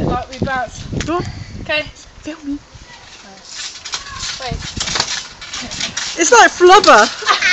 it like we bounce. Go on. Okay. Film me. Wait. It's like flubber.